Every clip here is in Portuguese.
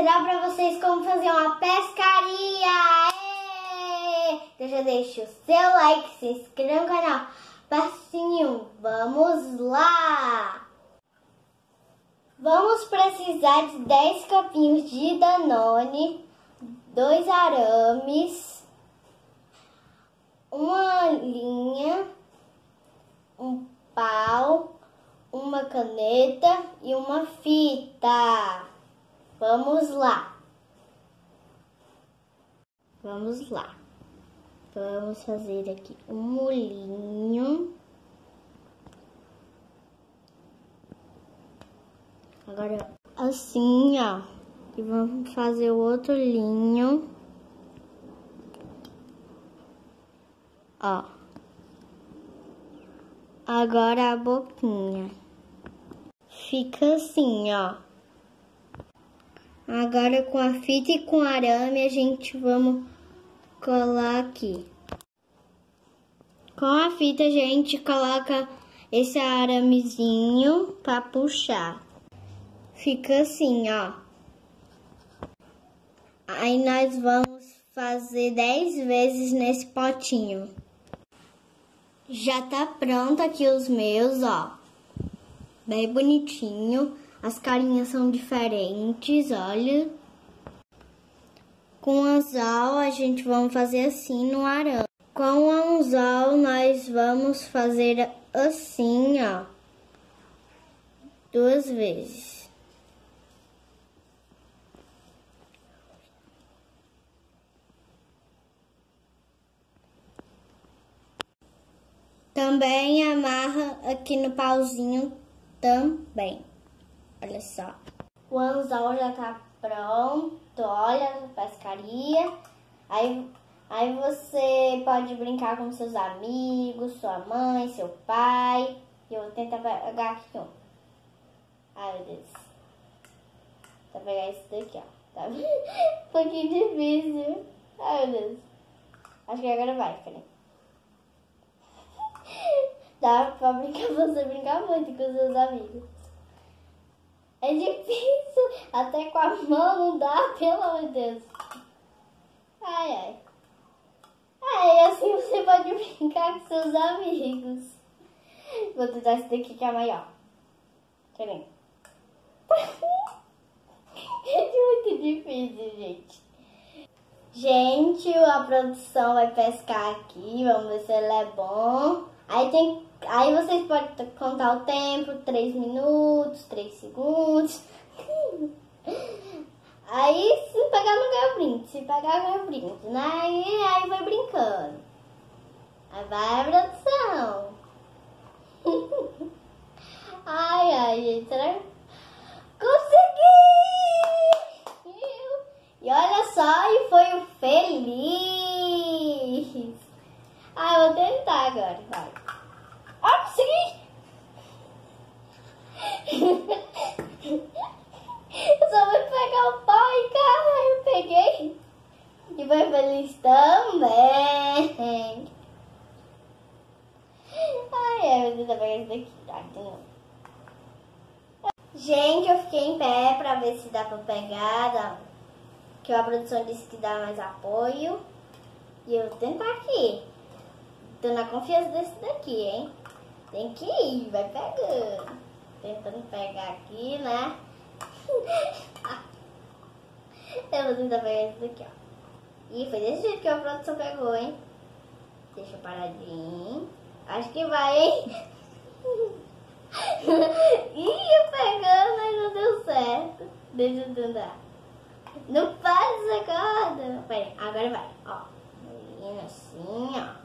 mostrar pra vocês como fazer uma pescaria. Então já deixa o seu like, se inscreva no canal, aperta o sininho. Vamos lá! Vamos precisar de 10 copinhos de Danone, dois arames, uma linha, um pau, uma caneta e uma fita. Vamos lá. Vamos lá. Vamos fazer aqui um molinho. Agora assim, ó. E vamos fazer o outro linho. Ó. Agora a boquinha. Fica assim, ó. Agora com a fita e com arame a gente vamos colar aqui. Com a fita a gente coloca esse aramezinho para puxar. Fica assim, ó. Aí nós vamos fazer 10 vezes nesse potinho. Já tá pronto aqui os meus, ó. Bem bonitinho. As carinhas são diferentes, olha. Com o anzol a gente vamos fazer assim no arame. Com o anzol nós vamos fazer assim, ó. Duas vezes. Também amarra aqui no pauzinho também. Olha só. O anzol já tá pronto, olha, pescaria. Aí, aí você pode brincar com seus amigos, sua mãe, seu pai. Eu vou tentar pegar aqui um. Ai, meu Deus. Vou pegar esse daqui, ó. Tá um pouquinho difícil. Ai, meu Deus. Acho que agora vai, peraí. Dá pra brincar, você brincar muito com seus amigos. É difícil, até com a mão não dá, pelo amor de Deus. Ai, ai. Ai, assim você pode brincar com seus amigos. Vou tentar esse daqui que é maior. Deixa eu. É muito difícil, gente. Gente, a produção vai pescar aqui, vamos ver se ele é bom. Aí tem, aí vocês podem contar o tempo, 3 minutos, 3 segundos. Aí se pegar não ganha brinde, se pegar ganha brinde, né? Aí, aí vai brincando. Aí vai a produção. ai, ai, gente, será que... Consegui! E olha só, e foi o feliz. Ah, eu vou tentar agora, vai. Ah, consegui! eu só vou pegar o pau e cara, eu peguei. E foi feliz também. Eu tentar pegar isso daqui, tá? Gente, eu fiquei em pé pra ver se dá pra pegar, que a produção disse que dá mais apoio. E eu vou tentar aqui. Tô na confiança desse daqui, hein? Tem que ir, vai pegando. Tentando pegar aqui, né? eu vou tentar pegar esse daqui, ó. Ih, foi desse jeito que a produção pegou, hein? Deixa paradinho. Acho que vai, hein? Ih, eu pegando, mas não deu certo. Deixa eu tentar. Não faz essa corda. Peraí, agora vai. Ó. Assim, ó.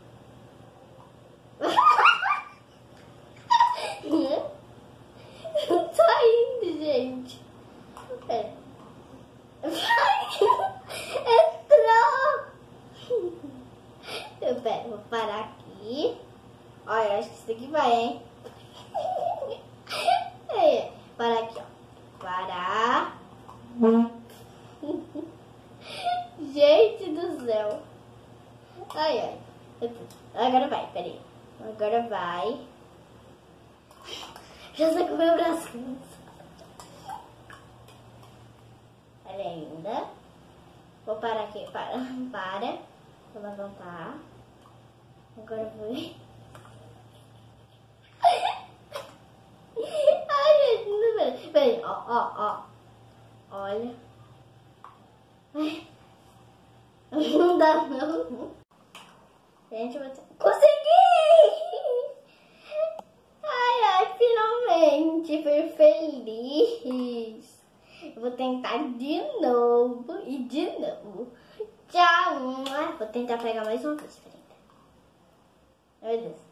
Não tá indo, gente. Pera. Vai. Entrou. Eu pera, vou parar aqui. Olha, acho que isso daqui vai, hein? É, parar aqui, ó. Parar. Gente do céu. Ai, ai. Agora vai, peraí. Agora vai. Já sei com o meu braço. Peraí. ainda. Vou parar aqui, para, para. Vou levantar. Agora vou... Ai, gente. Peraí, ó, ó, ó. Olha. Não dá não. Gente, eu vou... Consegui! Ai, ai, finalmente fui feliz. Vou tentar de novo e de novo. Tchau. Vou tentar pegar mais uma vez. Meu Deus.